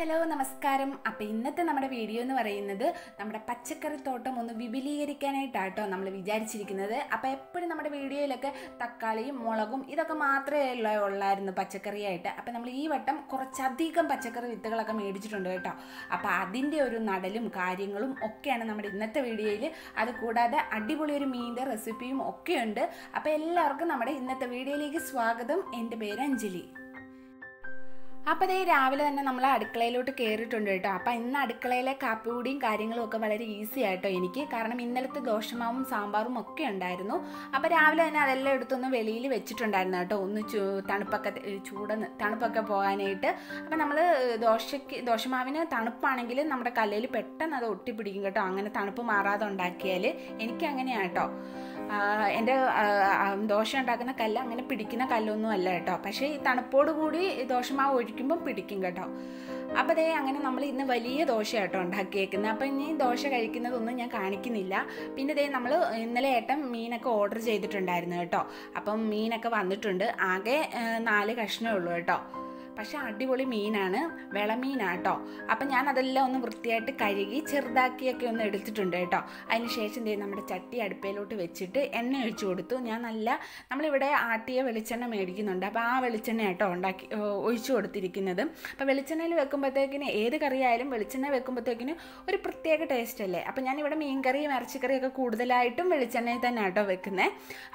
Hello നമസ്കാരം. അപ്പോൾ ഇന്നത്തെ നമ്മുടെ വീഡിയോ എന്ന് പറയുന്നത് നമ്മുടെ പച്ചക്കറി തോട്ടം ഒന്ന് വിപുലീകരിക്കാനായിട്ടാട്ടോ നമ്മൾ വിചാരിച്ചിരിക്കുന്നത്. അപ്പോൾ എപ്പോഴും നമ്മുടെ വീഡിയോയിലൊക്കെ തക്കാളിയും മുളകും ഇതൊക്കെ മാത്രമേ ഉള്ള ഉള്ളായിരുന്നു പച്ചക്കറിയായിട്ട്. അപ്പോൾ നമ്മൾ ഈ വട്ടം കുറച്ചധികം പച്ചക്കറി വിത്തുകളൊക്കെ മേടിച്ചിട്ടുണ്ട് കേട്ടോ. അപ്പോൾ അതിന്റെ ഒരു നടലും കാര്യങ്ങളും ഒക്കെയാണ് നമ്മുടെ ഇന്നത്തെ വീഡിയോയിൽ അതുകൂടാതെ അടിപൊളി ഒരു മീനിന്റെ റെസിപ്പിയും ഒക്കെയുണ്ട് അപ്പോൾ എല്ലാവർക്കും നമ്മുടെ ഇന്നത്തെ വീഡിയോയിലേക്ക് സ്വാഗതം. എന്റെ പേര് അഞ്ജലി. അപ്പോൾ അതേ രാവിലെ തന്നെ നമ്മൾ അടുക്കളയിലോട്ട് കയറിയിട്ടുണ്ട് കേട്ടോ. അപ്പോൾ ഇന്ന് അടുക്കളയിലെ കാപ്പിപൊടിയും കാര്യങ്ങളും ഒക്കെ വളരെ ഈസി ആയിട്ടോ എനിക്ക്. കാരണം ഇന്നലത്തെ ദോശമാവും സാമ്പാറും ഒക്കെ ഉണ്ടായിരുന്നു. അപ്പോൾ രാവിലെ തന്നെ അതെല്ലാം എടുത്തൊന്ന് വെളിയിൽ വെച്ചിട്ടുണ്ടായിരുന്നു കേട്ടോ. ഒന്ന് തണുപ്പൊക്കെ ചൂടെന്ന് തണുപ്പൊക്കെ പോകാനായിട്ട്. അപ്പോൾ നമ്മൾ ദോശയ്ക്ക് ദോശമാവിന് തണുപ്പാണെങ്കിൽ നമ്മുടെ കല്ലിൽ പെട്ടെന്ന് അത് ഒട്ടിപ്പിടിക്കും കേട്ടോ. അങ്ങനെ തണുപ്പ് മാറാതെ ഉണ്ടാക്കിയാൽ എനിക്ക് അങ്ങനെയാണ് കേട്ടോ. എന്റെ ദോശ ഉണ്ടാക്കുന്ന കല്ല് അങ്ങനെ പിടിക്കുന്ന കല്ലൊന്നും അല്ല കേട്ടോ. പക്ഷേ ഈ തണുപ്പോട് കൂടി ദോശമാവ് ഒഴിക്കുമ്പം പിടിക്കും കേട്ടോ. അപ്പോൾ അതേ അങ്ങനെ നമ്മൾ ഇന്ന് വലിയ ദോശ കേട്ടോ ഉണ്ടാക്കിയേക്കുന്നത് അപ്പോൾ ഇനി ദോശ കഴിക്കുന്നതൊന്നും ഞാൻ കാണിക്കുന്നില്ല. പിന്നെ ദേ നമ്മൾ ഇന്നലെ ഏട്ടൻ മീനൊക്കെ ഓർഡർ ചെയ്തിട്ടുണ്ടായിരുന്നു കേട്ടോ. അപ്പം മീനൊക്കെ വന്നിട്ടുണ്ട്. ആകെ നാല് കഷ്ണമേ ഉള്ളൂ കേട്ടോ. പക്ഷെ അടിപൊളി മീനാണ്. വിളമീനാണ് കേട്ടോ അപ്പം ഞാൻ അതെല്ലാം ഒന്ന് വൃത്തിയായിട്ട് കഴുകി ചെറുതാക്കിയൊക്കെ ഒന്ന് എടുത്തിട്ടുണ്ട് കേട്ടോ. അതിന് ശേഷം ദേ നമ്മുടെ ചട്ടി അടുപ്പയിലോട്ട് വെച്ചിട്ട് എണ്ണ ഒഴിച്ചു കൊടുത്തു. ഞാൻ നല്ല നമ്മളിവിടെ ആട്ടിയ വെളിച്ചെണ്ണ മേടിക്കുന്നുണ്ട്. അപ്പോൾ ആ വെളിച്ചെണ്ണ കേട്ടോ ഉണ്ടാക്കി ഒഴിച്ചു കൊടുത്തിരിക്കുന്നത്. അപ്പോൾ വെളിച്ചെണ്ണയിൽ വെക്കുമ്പോഴത്തേക്കിന് ഏത് കറിയായാലും വെളിച്ചെണ്ണ വെക്കുമ്പോഴത്തേക്കിന് ഒരു പ്രത്യേക ടേസ്റ്റ് അല്ലേ? അപ്പോൾ ഞാനിവിടെ മീൻ കറിയും ഇറച്ചിക്കറിയൊക്കെ കൂടുതലായിട്ടും വെളിച്ചെണ്ണയിൽ തന്നെ കേട്ടോ വെക്കുന്നത്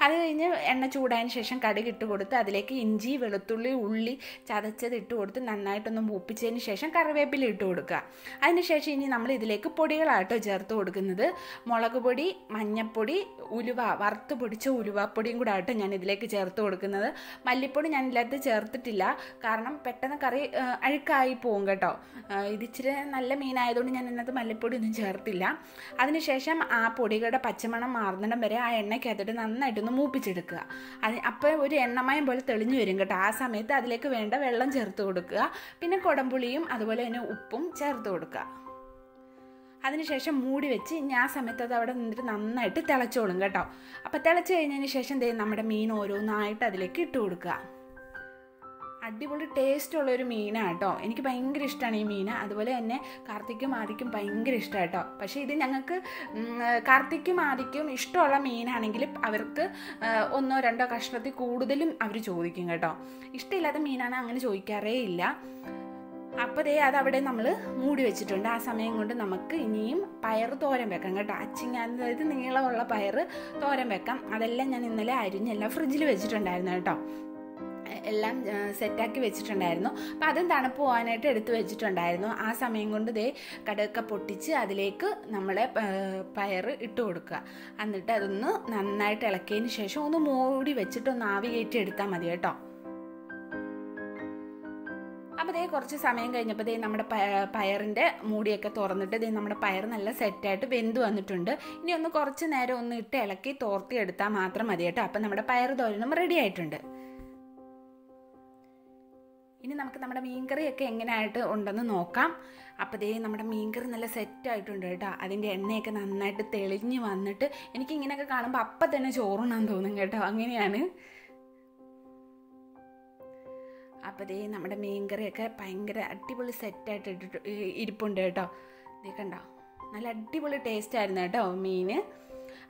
അത് കഴിഞ്ഞ് എണ്ണ ചൂടായതിന് ശേഷം കടുകിട്ട് കൊടുത്ത് അതിലേക്ക് ഇഞ്ചി വെളുത്തുള്ളി ഉള്ളി ചതച്ചത് ഇട്ട് കൊടുത്ത് നന്നായിട്ടൊന്ന് മൂപ്പിച്ചതിന് ശേഷം കറിവേപ്പില ഇട്ട് കൊടുക്കുക. അതിനുശേഷം ഇനി നമ്മൾ ഇതിലേക്ക് പൊടികളാട്ടോ ചേർത്ത് കൊടുക്കുന്നത്. മുളക് പൊടി മഞ്ഞൾപ്പൊടി ഉലുവ വറുത്ത് പൊടിച്ച ഉലുവാപ്പൊടിയും കൂടെ ആട്ടോ ഞാൻ ഇതിലേക്ക് ചേർത്ത് കൊടുക്കുന്നത്. മല്ലിപ്പൊടി ഞാൻ ഇല്ലാത്ത ചേർത്തിട്ടില്ല. കാരണം പെട്ടെന്ന് കറി അഴുക്കായി പോകും കേട്ടോ. ഇതിച്ചിരി നല്ല മീനായതുകൊണ്ട് ഞാൻ ഇതിനകത്ത് മല്ലിപ്പൊടി ഒന്നും ചേർത്തില്ല അതിനുശേഷം ആ പൊടികളുടെ പച്ചമണം മാറുന്നിടം വരെ ആ എണ്ണയ്ക്കകത്തിട്ട് നന്നായിട്ടൊന്ന് മൂപ്പിച്ചെടുക്കുക. അത് അപ്പോൾ ഒരു എണ്ണമയം പോലെ തെളിഞ്ഞു വരും കേട്ടോ. ആ സമയത്ത് അതിലേക്ക് വേണ്ട വെള്ളം ചേർത്ത് കൊടുക്കുക. പിന്നെ കുടംപുളിയും അതുപോലെ തന്നെ ഉപ്പും ചേർത്ത് കൊടുക്കുക. അതിനുശേഷം മൂടി വെച്ച് ഞാൻ ആ സമയത്ത് അത് അവിടെ നിന്നിട്ട് നന്നായിട്ട് തിളച്ചോളും കേട്ടോ. അപ്പോൾ തിളച്ച് കഴിഞ്ഞതിന് ശേഷം ദേ നമ്മുടെ മീൻ ഓരോന്നായിട്ട് അതിലേക്ക് ഇട്ട് കൊടുക്കുക. അടിപൊളി ടേസ്റ്റ് ഒരു മീനാണ് കേട്ടോ എനിക്ക് ഭയങ്കര ഇഷ്ടമാണ് ഈ മീൻ അതുപോലെ തന്നെ കാർത്തിക്കും ആദിക്കും ഭയങ്കര ഇഷ്ടമാണ് കേട്ടോ പക്ഷേ ഇത് ഞങ്ങൾക്ക് കാർത്തിക്കും ആദിക്കും ഇഷ്ടമുള്ള മീനാണെങ്കിൽ അവർക്ക് ഒന്നോ രണ്ടോ കഷ്ണത്തിൽ കൂടുതലും അവർ ചോദിക്കും കേട്ടോ. ഇഷ്ടമില്ലാത്ത മീനാണ് അങ്ങനെ ചോദിക്കാറേ ഇല്ല. അപ്പോൾ ദേ അത് അവിടെ നമ്മൾ മൂടി വെച്ചിട്ടുണ്ട്. ആ സമയം കൊണ്ട് നമുക്ക് ഇനിയും പയർ തോരൻ വെക്കാം കേട്ടോ. അച്ചിങ്ങാൻ അതായത് നീളമുള്ള പയർ തോരൻ വെക്കാം. അതെല്ലാം ഞാൻ ഇന്നലെ അരിഞ്ഞെല്ലാം ഫ്രിഡ്ജിൽ വെച്ചിട്ടുണ്ടായിരുന്നു കേട്ടോ. എല്ലാം സെറ്റാക്കി വെച്ചിട്ടുണ്ടായിരുന്നു. അപ്പോൾ അതും തണുപ്പ് പോകാനായിട്ട് എടുത്തു വെച്ചിട്ടുണ്ടായിരുന്നു? ആ സമയം കൊണ്ട് ദേ കടയൊക്കെ പൊട്ടിച്ച് അതിലേക്ക് നമ്മളെ പയർ ഇട്ട് കൊടുക്കുക. എന്നിട്ട് അതൊന്ന് നന്നായിട്ട് ഇളക്കിയതിന് ശേഷം ഒന്ന് മൂടി വെച്ചിട്ട് ഒന്ന് ആവി കയറ്റി എടുത്താൽ മതി കേട്ടോ. അപ്പോൾ ദേ കുറച്ച് സമയം കഴിഞ്ഞപ്പോൾ ദേ നമ്മുടെ പയറിന്റെ മൂടിയൊക്കെ തുറന്നിട്ട് ദേ നമ്മുടെ പയർ നല്ല സെറ്റായിട്ട് വെന്ത് വന്നിട്ടുണ്ട്. ഇനി ഒന്ന് കുറച്ച് നേരം ഒന്ന് ഇട്ട് ഇളക്കി തോർത്തി എടുത്താൽ മാത്രം മതി കേട്ടോ. അപ്പം നമ്മുടെ പയർ തോരനും റെഡി ആയിട്ടുണ്ട്. ഇനി നമുക്ക് നമ്മുടെ മീൻകറിയൊക്കെ എങ്ങനെയായിട്ട് ഉണ്ടെന്ന് നോക്കാം. അപ്പോൾ ദേ നമ്മുടെ മീൻകറി നല്ല സെറ്റായിട്ടുണ്ട് കേട്ടോ. അതിന്റെ എണ്ണയൊക്കെ നന്നായിട്ട് തെളിഞ്ഞ് വന്നിട്ട് എനിക്ക് ഇങ്ങനെയൊക്കെ കാണുമ്പോൾ അപ്പം തന്നെ ചോറുണ്ണാൻ തോന്നും കേട്ടോ. അങ്ങനെയാണ്. അപ്പോൾ ദേ നമ്മുടെ മീൻകറിയൊക്കെ ഭയങ്കര അടിപൊളി സെറ്റായിട്ട് ഇട്ടിട്ട് ഇരിപ്പുണ്ട് കേട്ടോ. ദേ കണ്ടോ? നല്ല അടിപൊളി ടേസ്റ്റ് ആയിരുന്നു കേട്ടോ മീൻ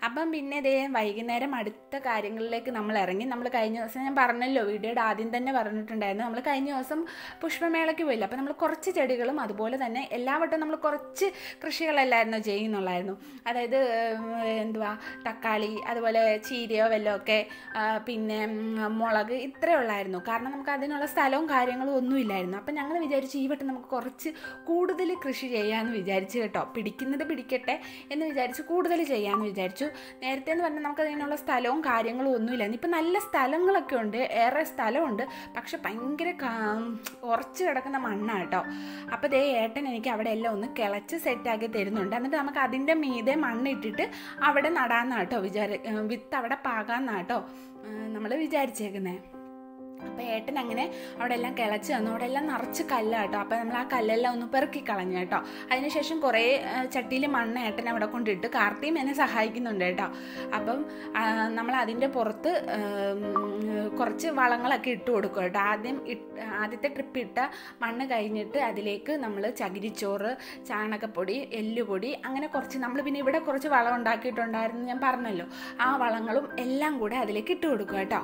അപ്പം പിന്നെ ഇതേ വൈകുന്നേരം അടുത്ത കാര്യങ്ങളിലേക്ക് നമ്മൾ ഇറങ്ങി. നമ്മൾ കഴിഞ്ഞ ദിവസം ഞാൻ പറഞ്ഞല്ലോ വീഡിയോയുടെ ആദ്യം തന്നെ പറഞ്ഞിട്ടുണ്ടായിരുന്നു. നമ്മൾ കഴിഞ്ഞ ദിവസം പുഷ്പമേളയ്ക്ക് പോയില്ല. അപ്പം നമ്മൾ കുറച്ച് ചെടികളും അതുപോലെ തന്നെ എല്ലാ വട്ടവും നമ്മൾ കുറച്ച് കൃഷികളല്ലായിരുന്നു ചെയ്യുന്നുള്ളായിരുന്നു. അതായത് എന്തുവാ തക്കാളി അതുപോലെ ചീരയോ വല്ലതൊക്കെ പിന്നെ മുളക് ഇത്രയേ ഉള്ളായിരുന്നു. കാരണം നമുക്ക് അതിനുള്ള സ്ഥലവും കാര്യങ്ങളും ഒന്നും ഇല്ലായിരുന്നു. അപ്പം ഞങ്ങൾ വിചാരിച്ചു ഈ വട്ടം നമുക്ക് കുറച്ച് കൂടുതൽ കൃഷി ചെയ്യാമെന്ന് വിചാരിച്ചു കേട്ടോ. പിടിക്കുന്നത് പിടിക്കട്ടെ എന്ന് വിചാരിച്ച് കൂടുതൽ ചെയ്യാമെന്ന് വിചാരിച്ചു. നേരത്തെ എന്ന് പറഞ്ഞാൽ നമുക്ക് അതിനുള്ള സ്ഥലവും കാര്യങ്ങളും ഒന്നുമില്ല ഇപ്പം നല്ല സ്ഥലങ്ങളൊക്കെ ഉണ്ട്. ഏറെ സ്ഥലമുണ്ട്. പക്ഷെ ഭയങ്കര ഉറച്ചു കിടക്കുന്ന മണ്ണാണ് കേട്ടോ. അപ്പോൾ ദേ ഏട്ടൻ എനിക്ക് അവിടെ എല്ലാം ഒന്ന് കിളച്ച് സെറ്റാക്കി തരുന്നുണ്ട്. എന്നിട്ട് നമുക്ക് അതിന്റെ മീതെ മണ്ണിട്ടിട്ട് അവിടെ നടാന്നാട്ടോ വിചാരി വിത്ത് അവിടെ പാകാന്നാട്ടോ നമ്മൾ വിചാരിച്ചേക്കുന്നത് അപ്പോൾ ഏട്ടൻ അങ്ങനെ അവിടെ എല്ലാം കിളച്ച് തന്നു അവിടെ എല്ലാം നിറച്ച് കല്ലാട്ടോ അപ്പോൾ നമ്മൾ ആ കല്ലെല്ലാം ഒന്ന് പെറുക്കി കളഞ്ഞു കേട്ടോ. അതിനുശേഷം കുറേ ചട്ടിയിൽ മണ്ണ് ഏട്ടൻ അവിടെ കൊണ്ടിട്ട്. കാർത്തിയും എന്നെ സഹായിക്കുന്നുണ്ട് കേട്ടോ. അപ്പം നമ്മൾ അതിന്റെ പുറത്ത് കുറച്ച് വളങ്ങളൊക്കെ ഇട്ട് കൊടുക്കും കേട്ടോ. ആദ്യം ആദ്യത്തെ ട്രിപ്പ് ഇട്ട മണ്ണ് കഴിഞ്ഞിട്ട് അതിലേക്ക് നമ്മൾ ചകിരിച്ചോറ് ചാണകപ്പൊടി എല്ലുപൊടി അങ്ങനെ കുറച്ച് നമ്മൾ പിന്നെ ഇവിടെ കുറച്ച് വളം ഉണ്ടാക്കിയിട്ടുണ്ടായിരുന്നു ഞാൻ പറഞ്ഞല്ലോ. ആ വളങ്ങളും എല്ലാം കൂടെ അതിലേക്ക് ഇട്ട് കൊടുക്കുക കേട്ടോ.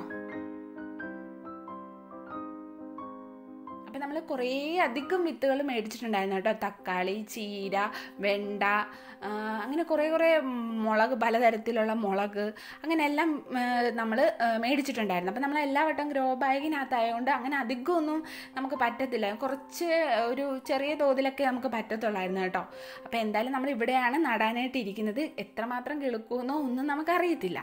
അപ്പം നമ്മൾ കുറേ അധികം വിത്തുകൾ മേടിച്ചിട്ടുണ്ടായിരുന്നു കേട്ടോ. തക്കാളി ചീര വെണ്ട അങ്ങനെ കുറേ കുറേ മുളക് പലതരത്തിലുള്ള മുളക് അങ്ങനെ എല്ലാം നമ്മൾ മേടിച്ചിട്ടുണ്ടായിരുന്നു. അപ്പം നമ്മൾ എല്ലാ വട്ടം ഗ്രോ ബാഗിനകത്തായതുകൊണ്ട് അങ്ങനെ അധികമൊന്നും നമുക്ക് പറ്റത്തില്ല. കുറച്ച് ഒരു ചെറിയ തോതിലൊക്കെ നമുക്ക് പറ്റത്തുള്ളായിരുന്നു കേട്ടോ. അപ്പോൾ എന്തായാലും നമ്മൾ ഇവിടെയാണ് നടാനായിട്ട് ഇരിക്കുന്നത്. എത്രമാത്രം കിളുക്കുമെന്നോ ഒന്നും നമുക്കറിയത്തില്ല.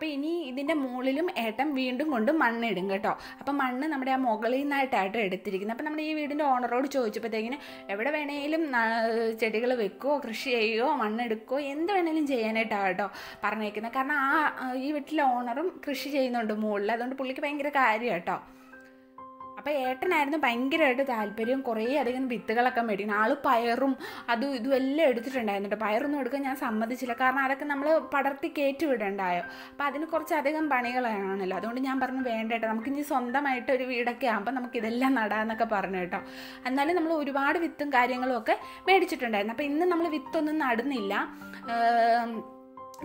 അപ്പോൾ ഇനി ഇതിന്റെ മുകളിലും ഏട്ടൻ വീണ്ടും കൊണ്ട് മണ്ണിടും കേട്ടോ. അപ്പോൾ മണ്ണ് നമ്മുടെ ആ മുകളിൽ നിന്നായിട്ടായിട്ട് എടുത്തിരിക്കുന്നത്. അപ്പോൾ നമ്മുടെ ഈ വീടിന്റെ ഓണറോട് ചോദിച്ചപ്പോഴത്തേക്കിന് എവിടെ വേണേലും ചെടികൾ വെക്കുമോ കൃഷി ചെയ്യുമോ മണ്ണെടുക്കുമോ എന്ത് വേണേലും ചെയ്യാനായിട്ടാണ് കേട്ടോ പറഞ്ഞേക്കുന്നത്. കാരണം ആ ഈ വീട്ടിലെ ഓണറും കൃഷി ചെയ്യുന്നുണ്ട് മുകളിൽ. അതുകൊണ്ട് പുള്ളിക്ക് ഭയങ്കര കാര്യം കേട്ടോ. അപ്പോൾ ഏട്ടനായിരുന്നു ഭയങ്കരമായിട്ട് താല്പര്യം. കുറേ അധികം വിത്തുകളൊക്കെ മേടിക്കണം ആൾ പയറും അതും ഇതും എല്ലാം എടുത്തിട്ടുണ്ടായിരുന്നു പയറൊന്നും എടുക്കാൻ ഞാൻ സമ്മതിച്ചില്ല. കാരണം അതൊക്കെ നമ്മൾ പടർത്തി കയറ്റി വിടണ്ടായോ? അപ്പോൾ അതിന് കുറച്ചധികം പണികളാണല്ലോ. അതുകൊണ്ട് ഞാൻ പറഞ്ഞു വേണ്ട കേട്ടോ. നമുക്ക് ഇനി സ്വന്തമായിട്ട് ഒരു വീടൊക്കെ ആകുമ്പോൾ നമുക്ക് ഇതെല്ലാം നടാന്നൊക്കെ പറഞ്ഞു കേട്ടോ. എന്നാലും നമ്മൾ ഒരുപാട് വിത്തും കാര്യങ്ങളും ഒക്കെ മേടിച്ചിട്ടുണ്ടായിരുന്നു. അപ്പോൾ ഇന്ന് നമ്മൾ വിത്തൊന്നും നടുന്നില്ല.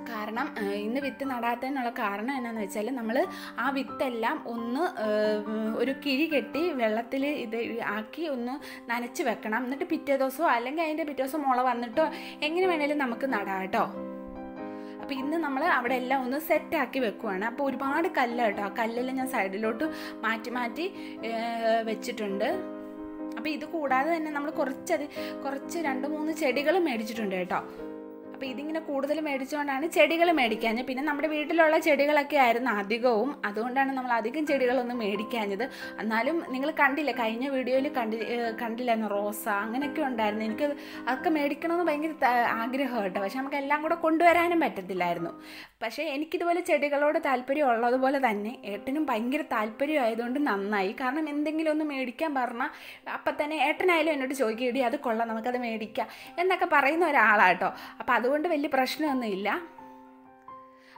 കാരണം ഇന്ന് വിത്ത് നടാത്തതിനുള്ള കാരണം എന്നാന്ന് വെച്ചാൽ നമ്മൾ ആ വിത്തെല്ലാം ഒന്ന് ഒരു കിഴി കെട്ടി വെള്ളത്തിൽ ഇത് ആക്കി ഒന്ന് നനച്ച് വെക്കണം. എന്നിട്ട് പിറ്റേ ദിവസമോ അല്ലെങ്കിൽ അതിന്റെ പിറ്റേ ദിവസം മുള വന്നിട്ടോ എങ്ങനെ വേണേലും നമുക്ക് നടാം കേട്ടോ. അപ്പോൾ ഇന്ന് നമ്മൾ അവിടെ എല്ലാം ഒന്ന് സെറ്റാക്കി വെക്കുവാണ്. അപ്പോൾ ഒരുപാട് കല്ല് കേട്ടോ ആ കല്ലെല്ലാം ഞാൻ സൈഡിലോട്ട് മാറ്റി മാറ്റി വെച്ചിട്ടുണ്ട്. അപ്പോൾ ഇത് കൂടാതെ തന്നെ നമ്മൾ കുറച്ചത് കുറച്ച് രണ്ട് മൂന്ന് ചെടികൾ മേടിച്ചിട്ടുണ്ട് കേട്ടോ. അപ്പോൾ ഇതിങ്ങനെ കൂടുതൽ മേടിച്ചുകൊണ്ടാണ് ചെടികൾ മേടിക്കാഞ്ഞത്. പിന്നെ നമ്മുടെ വീട്ടിലുള്ള ചെടികളൊക്കെ ആയിരുന്നു അധികവും. അതുകൊണ്ടാണ് നമ്മൾ അധികം ചെടികളൊന്നും മേടിക്കാഞ്ഞത്. എന്നാലും നിങ്ങൾ കണ്ടില്ല കഴിഞ്ഞ വീഡിയോയിൽ കണ്ടി കണ്ടില്ലായിരുന്നു? റോസ അങ്ങനെയൊക്കെ ഉണ്ടായിരുന്നു. എനിക്ക് അതൊക്കെ മേടിക്കണമെന്ന് ഭയങ്കര ആഗ്രഹം കേട്ടോ. പക്ഷെ നമുക്ക് എല്ലാം കൂടെ കൊണ്ടുവരാനും പറ്റത്തില്ലായിരുന്നു. പക്ഷേ എനിക്കിതുപോലെ ചെടികളോട് താല്പര്യം ഉള്ളതുപോലെ തന്നെ ഏട്ടനും ഭയങ്കര താല്പര്യം ആയതുകൊണ്ട് നന്നായി. കാരണം എന്തെങ്കിലും ഒന്ന് മേടിക്കാൻ പറഞ്ഞാൽ അപ്പം തന്നെ ഏട്ടനായാലും എന്നോട് ചോദിക്കും എടി അത് കൊള്ളാം നമുക്കത് മേടിക്കാം. എന്നൊക്കെ പറയുന്ന ഒരാളാട്ടോ അപ്പം അതുകൊണ്ട് വലിയ പ്രശ്നമൊന്നുമില്ല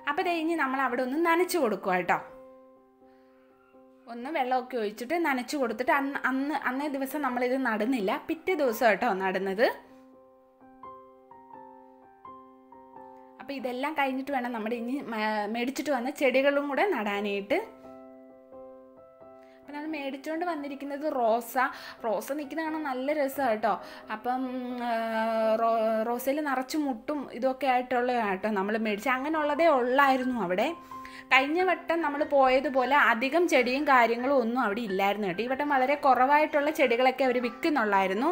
അപ്പോൾ കഴിഞ്ഞ് നമ്മൾ അവിടെ ഒന്ന് നനച്ചു കൊടുക്കുക കേട്ടോ. ഒന്ന് വെള്ളമൊക്കെ ഒഴിച്ചിട്ട് നനച്ചു കൊടുത്തിട്ട് അന്ന് അന്ന് അന്നേ ദിവസം നമ്മളിത് നടുന്നില്ല. പിറ്റേ ദിവസം കേട്ടോ നടുന്നത്. അപ്പോൾ ഇതെല്ലാം കഴിഞ്ഞിട്ട് വേണം നമ്മുടെ ഇനി മേടിച്ചിട്ട് വന്ന ചെടികളും കൂടെ നടാനായിട്ട്. നമ്മൾ മേടിച്ചുകൊണ്ട് വന്നിരിക്കുന്നത് റോസ. റോസ നിൽക്കുന്ന കാണാൻ നല്ല രസമാണ് കേട്ടോ. അപ്പം റോസയിൽ നിറച്ച് മുട്ടും ഇതൊക്കെ ആയിട്ടുള്ളതാണ് കേട്ടോ നമ്മൾ മേടിച്ച്. അങ്ങനെയുള്ളതേ ഉള്ളായിരുന്നു അവിടെ. കഴിഞ്ഞ വട്ടം നമ്മൾ പോയതുപോലെ അധികം ചെടിയും കാര്യങ്ങളും ഒന്നും അവിടെ ഇല്ലായിരുന്നു കേട്ടോ. ഈ വട്ടം വളരെ കുറവായിട്ടുള്ള ചെടികളൊക്കെ അവർ വിൽക്കുന്നുള്ളായിരുന്നു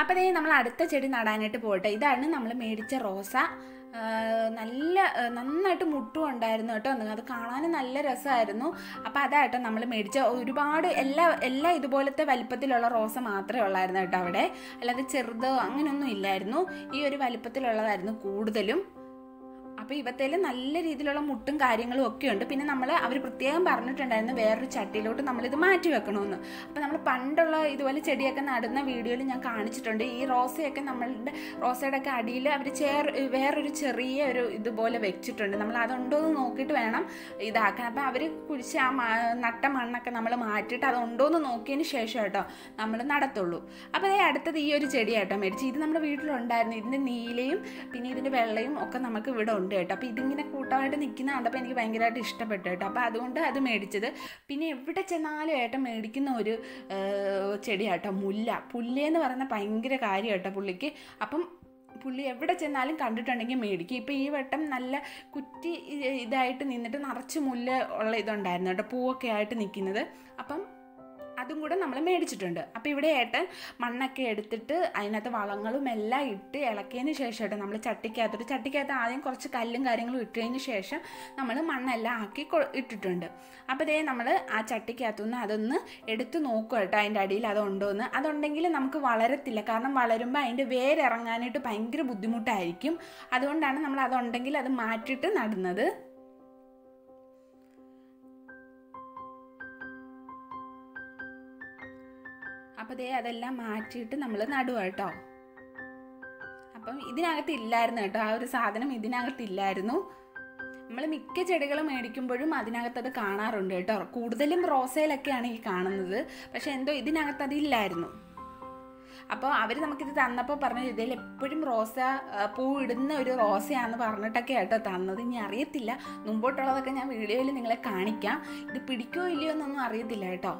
അപ്പോൾ നമ്മൾ അടുത്ത ചെടി നടാനായിട്ട് പോകട്ടെ ഇതാണ് നമ്മൾ മേടിച്ച റോസ. നല്ല നന്നായിട്ട് മുട്ടും ഉണ്ടായിരുന്നു കേട്ടോ. അത് കാണാൻ നല്ല രസമായിരുന്നു. അപ്പോൾ അതായിട്ടോ നമ്മൾ മേടിച്ച ഒരുപാട് എല്ലാ എല്ലാ ഇതുപോലത്തെ വലിപ്പത്തിലുള്ള റോസ മാത്രമേ ഉള്ളായിരുന്നു കേട്ടോ അവിടെ. അല്ലാതെ ചെറുതോ അങ്ങനെയൊന്നും ഇല്ലായിരുന്നു. ഈ ഒരു വലിപ്പത്തിലുള്ളതായിരുന്നു കൂടുതലും. അപ്പോൾ ഇവത്തേൽ നല്ല രീതിയിലുള്ള മുട്ടും കാര്യങ്ങളും ഒക്കെ ഉണ്ട്. പിന്നെ നമ്മൾ അവർ പ്രത്യേകം പറഞ്ഞിട്ടുണ്ടായിരുന്നു വേറൊരു ചട്ടിയിലോട്ട് നമ്മളിത് മാറ്റി വെക്കണമെന്ന് അപ്പോൾ നമ്മൾ പണ്ടുള്ള ഇതുപോലെ ചെടിയൊക്കെ നടുന്ന വീഡിയോയിൽ ഞാൻ കാണിച്ചിട്ടുണ്ട്. ഈ റോസയൊക്കെ നമ്മളുടെ റോസയുടെ ഒക്കെ അടിയിൽ അവർ ചേർ വേറൊരു ചെറിയ ഒരു ഇതുപോലെ വെച്ചിട്ടുണ്ട്. നമ്മൾ അതുണ്ടോ എന്ന് നോക്കിയിട്ട് വേണം ഇതാക്കാൻ. അപ്പോൾ അവർ കുഴിച്ച് ആ നട്ട മണ്ണൊക്കെ നമ്മൾ മാറ്റിയിട്ട് അതുണ്ടോ എന്ന് നോക്കിയതിന് ശേഷം കേട്ടോ നമ്മൾ നടത്തുള്ളൂ. അപ്പോൾ അതേ അടുത്തത് ഈ ഒരു ചെടി കേട്ടോ മേടിച്ച് ഇത് നമ്മുടെ വീട്ടിലുണ്ടായിരുന്നു. ഇതിന്റെ നീലയും പിന്നെ ഇതിന്റെ വെള്ളയും ഒക്കെ നമുക്ക് ഇവിടെ ഉണ്ട്. കേട്ടോ. അപ്പോൾ ഇതിങ്ങനെ കൂട്ടമായിട്ട് നിൽക്കുന്ന കണ്ടപ്പോൾ എനിക്ക് ഭയങ്കരമായിട്ട് ഇഷ്ടപ്പെട്ടു കേട്ടോ. അപ്പോൾ അതുകൊണ്ട് അത് മേടിച്ചത്. പിന്നെ എവിടെ ചെന്നാലും ഏട്ടൻ മേടിക്കുന്ന ഒരു ഏഹ്, ചെടി കേട്ടോ മുല്ല. പുല്ലേന്ന് പറയുന്ന ഭയങ്കര കാര്യം കേട്ടോ പുള്ളിക്ക്. അപ്പം പുള്ളി എവിടെ ചെന്നാലും കണ്ടിട്ടുണ്ടെങ്കിൽ മേടിക്കും. ഇപ്പം ഈ വട്ടം നല്ല കുറ്റി ഇതായിട്ട് നിന്നിട്ട് നിറച്ച് മുല്ല ഉള്ള ഇതുണ്ടായിരുന്നു കേട്ടോ പൂവൊക്കെ ആയിട്ട് നിൽക്കുന്നത് അപ്പം അതും കൂടെ നമ്മൾ മേടിച്ചിട്ടുണ്ട്. അപ്പോൾ ഇവിടെ ഏട്ടൻ മണ്ണൊക്കെ എടുത്തിട്ട് അതിനകത്ത് വളങ്ങളും എല്ലാം ഇട്ട് ഇളക്കിയതിന് ശേഷം ഏട്ടൻ നമ്മൾ ചട്ടിക്കകത്തോട്ട് ചട്ടിക്കകത്ത് ആദ്യം കുറച്ച് കല്ലും കാര്യങ്ങളും ഇട്ടതിന് ശേഷം നമ്മൾ മണ്ണെല്ലാം ആക്കി ഇട്ടിട്ടുണ്ട്. അപ്പോൾ ഇതേ നമ്മൾ ആ ചട്ടിക്കകത്തുനിന്ന് അതൊന്ന് എടുത്ത് നോക്കുക കേട്ടോ അതിന്റെ അടിയിൽ അതുണ്ടോ എന്ന് അതുണ്ടെങ്കിൽ നമുക്ക് വളരത്തില്ല. കാരണം വളരുമ്പോൾ അതിന്റെ വേരിറങ്ങാനായിട്ട് ഭയങ്കര ബുദ്ധിമുട്ടായിരിക്കും. അതുകൊണ്ടാണ് നമ്മൾ അതുണ്ടെങ്കിൽ അത് മാറ്റിയിട്ട് നടുന്നത്. അപ്പോൾ ദേ അതെല്ലാം മാറ്റിയിട്ട് നമ്മൾ നടുക കേട്ടോ. അപ്പം ഇതിനകത്ത് ഇല്ലായിരുന്നു കേട്ടോ. ആ ഒരു സാധനം ഇതിനകത്ത് ഇല്ലായിരുന്നു. നമ്മൾ മിക്ക ചെടികൾ മേടിക്കുമ്പോഴും അതിനകത്ത് അത് കാണാറുണ്ട് കേട്ടോ. കൂടുതലും റോസയിലൊക്കെയാണ് ഈ കാണുന്നത്. പക്ഷെ എന്തോ ഇതിനകത്ത് അതില്ലായിരുന്നു അപ്പോൾ അവർ നമുക്കിത് തന്നപ്പോൾ പറഞ്ഞു ഇതിൽ എപ്പോഴും റോസ പൂ ഇടുന്ന ഒരു റോസയാണെന്ന് പറഞ്ഞിട്ടൊക്കെ കേട്ടോ തന്നത്. ഇനി അറിയത്തില്ല. മുമ്പോട്ടുള്ളതൊക്കെ ഞാൻ വീഡിയോയിൽ നിങ്ങളെ കാണിക്കാം. ഇത് പിടിക്കോ ഇല്ലയോ എന്നൊന്നും അറിയത്തില്ല കേട്ടോ.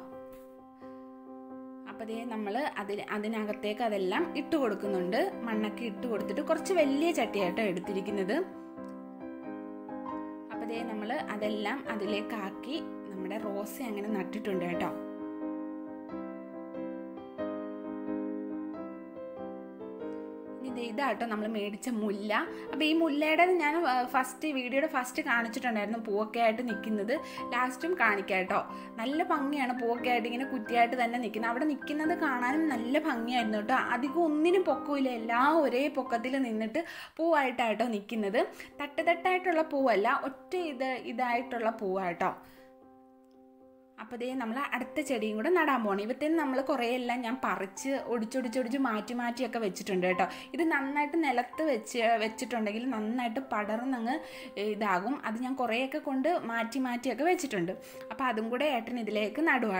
അപ്പോൾ ഇതേ നമ്മൾ അതിൽ അതിനകത്തേക്ക് അതെല്ലാം ഇട്ട് കൊടുക്കുന്നുണ്ട്. മണ്ണൊക്കെ ഇട്ട് കൊടുത്തിട്ട് കുറച്ച് വലിയ ചട്ടിയായിട്ടോ എടുത്തിരിക്കുന്നത്. അപ്പോൾ ദേ നമ്മൾ അതെല്ലാം അതിലേക്കാക്കി നമ്മുടെ റോസ അങ്ങനെ നട്ടിട്ടുണ്ട് കേട്ടോ. ഇതാട്ടോ നമ്മൾ മേടിച്ച മുല്ല. അപ്പോൾ ഈ മുല്ലയുടെ ഞാൻ ഫസ്റ്റ് വീഡിയോയുടെ ഫസ്റ്റ് കാണിച്ചിട്ടുണ്ടായിരുന്നു പൂവൊക്കെ ആയിട്ട് നിൽക്കുന്നത് ലാസ്റ്റും കാണിക്കാം കേട്ടോ നല്ല ഭംഗിയാണ് പൂവൊക്കെ ആയിട്ട് ഇങ്ങനെ കുറ്റിയായിട്ട് തന്നെ നിൽക്കുന്നത് അവിടെ നിൽക്കുന്നത് കാണാനും നല്ല ഭംഗിയായിരുന്നു കേട്ടോ. അധികം ഒന്നിനും പൊക്കമില്ല എല്ലാം ഒരേ പൊക്കത്തിൽ നിന്നിട്ട് പൂവായിട്ടാട്ടോ നിൽക്കുന്നത് തട്ട് തട്ടായിട്ടുള്ള പൂവല്ല ഒറ്റ ഇത് ഇതായിട്ടുള്ള പൂവാട്ടോ. അപ്പോൾ നമ്മൾ അടുത്ത ചെടിയും കൂടെ നടാൻ പോകണം ഇവത്തേന്ന് നമ്മൾ കുറേ എല്ലാം ഞാൻ പറിച്ച് ഒടിച്ചൊടിച്ചൊടിച്ച് മാറ്റി മാറ്റിയൊക്കെ വെച്ചിട്ടുണ്ട് കേട്ടോ. ഇത് നന്നായിട്ട് നിലത്ത് വെച്ച് വെച്ചിട്ടുണ്ടെങ്കിൽ നന്നായിട്ട് പടർന്നങ്ങ് ഇതാകും. അത് ഞാൻ കുറേയൊക്കെ കൊണ്ട് മാറ്റി മാറ്റിയൊക്കെ വെച്ചിട്ടുണ്ട്. അപ്പോൾ അതും കൂടെ ഏട്ടൻ ഇതിലേക്ക് നടുക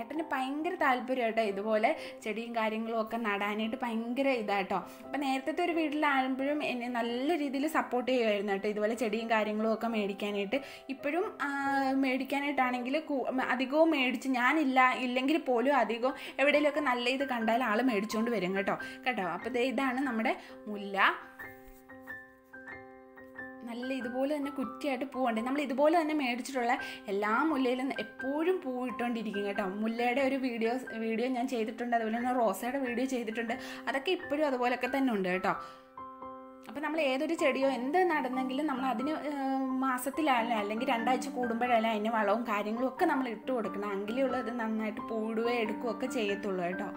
ഏട്ടന് ഭയങ്കര താല്പര്യം കേട്ടോ ഇതുപോലെ ചെടിയും കാര്യങ്ങളും ഒക്കെ നടാനായിട്ട് ഭയങ്കര ഇതാട്ടോ. അപ്പം നേരത്തെ ഒരു വീട്ടിലാകുമ്പോഴും എന്നെ നല്ല രീതിയിൽ സപ്പോർട്ട് ചെയ്യുമായിരുന്നു കേട്ടോ ഇതുപോലെ ചെടിയും കാര്യങ്ങളും ഒക്കെ മേടിക്കാനായിട്ട്. ഇപ്പോഴും മേടിക്കാനായിട്ടാണെങ്കിൽ അധികവും മേടിച്ച് ഞാനില്ല ഇല്ലെങ്കിൽ പോലും അധികവും എവിടെയെങ്കിലുമൊക്കെ നല്ല ഇത് കണ്ടാൽ ആൾ മേടിച്ചുകൊണ്ട് വരും കേട്ടോ. കേട്ടോ? അപ്പോൾ ഇതാണ് നമ്മുടെ മുല്ല. നല്ല ഇതുപോലെ തന്നെ കുറ്റിയായിട്ട് പൂവുണ്ട്. നമ്മൾ ഇതുപോലെ തന്നെ മേടിച്ചിട്ടുള്ള എല്ലാ മുല്ലയിലും എപ്പോഴും പൂ ഇട്ടുകൊണ്ടിരിക്കും കേട്ടോ. മുല്ലയുടെ ഒരു വീഡിയോ വീഡിയോ ഞാൻ ചെയ്തിട്ടുണ്ട്. അതുപോലെ തന്നെ റോസയുടെ വീഡിയോ ചെയ്തിട്ടുണ്ട്. അതൊക്കെ ഇപ്പോഴും അതുപോലൊക്കെ തന്നെ ഉണ്ട് കേട്ടോ. അപ്പോൾ നമ്മൾ ഏതൊരു ചെടിയോ എന്ത് നടന്നെങ്കിലും നമ്മൾ അതിന് മാസത്തിലല്ല അല്ലെങ്കിൽ രണ്ടാഴ്ച കൂടുമ്പോഴല്ല അതിന് വളവും കാര്യങ്ങളും ഒക്കെ നമ്മൾ ഇട്ട് കൊടുക്കണം. എങ്കിലേ ഉള്ളത് നന്നായിട്ട് പൂടുകയോ എടുക്കുകയോ ഒക്കെ ചെയ്യത്തുള്ളൂ കേട്ടോ.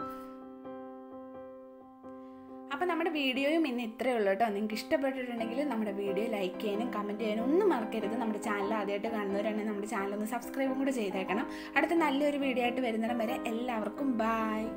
അപ്പോൾ നമ്മുടെ വീഡിയോയും ഇന്ന് ഇത്രയേ ഉള്ളൂ കേട്ടോ. നിങ്ങൾക്ക് ഇഷ്ടപ്പെട്ടിട്ടുണ്ടെങ്കിൽ നമ്മുടെ വീഡിയോ ലൈക്ക് ചെയ്യാനും കമന്റ് ചെയ്യാനും ഒന്നും മറക്കരുത്. നമ്മുടെ ചാനൽ ആദ്യമായിട്ട് കാണുന്നവരാണെങ്കിൽ നമ്മുടെ ചാനൽ ഒന്ന് സബ്സ്ക്രൈബും കൂടെ ചെയ്തേക്കണം. അടുത്ത നല്ലൊരു വീഡിയോ ആയിട്ട് വരുന്നിടം വരെ എല്ലാവർക്കും ബായ്